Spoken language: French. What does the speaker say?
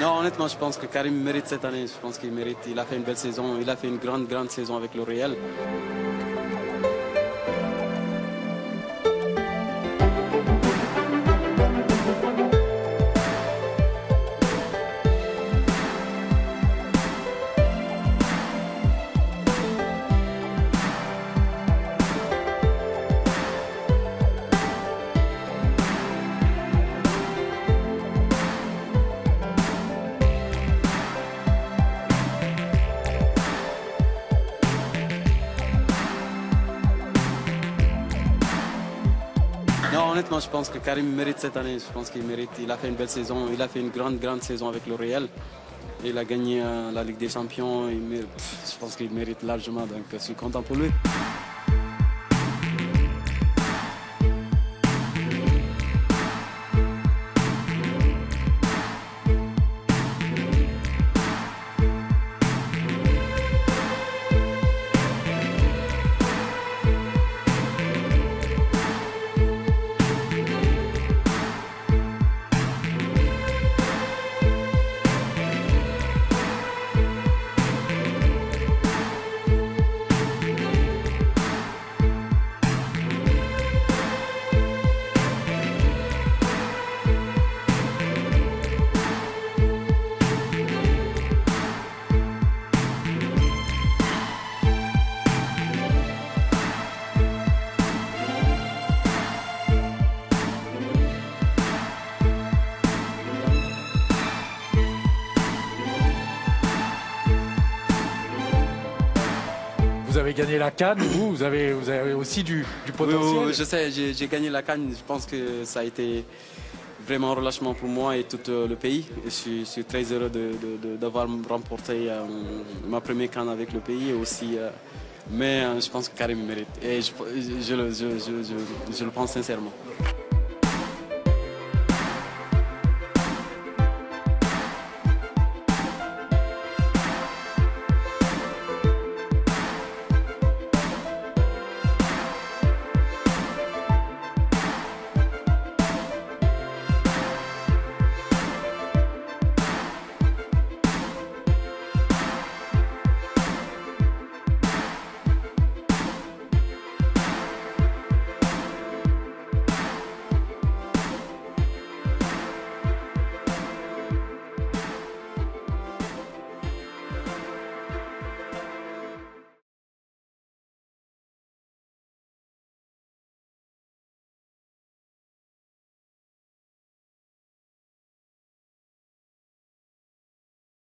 Non, honnêtement, je pense que Karim mérite cette année. Je pense qu'il mérite. Il a fait une belle saison. Il a fait une grande, grande saison avec le Real. Non, honnêtement, je pense que Karim mérite cette année. Je pense qu'il mérite. Il a fait une belle saison. Il a fait une grande, grande saison avec le Real. Il a gagné euh, la Ligue des Champions. Je pense qu'il mérite largement. Donc, je suis content pour lui. Vous avez gagné la canne, vous, vous avez, vous avez aussi du, du potentiel. oui, oui, je sais, j'ai gagné la Cannes. Je pense que ça a été vraiment un relâchement pour moi et tout euh, le pays. Je, suis, je suis très heureux d'avoir remporté euh, ma première Cannes avec le pays et aussi. euh, mais euh, je pense que Karim mérite. Et je le pense sincèrement.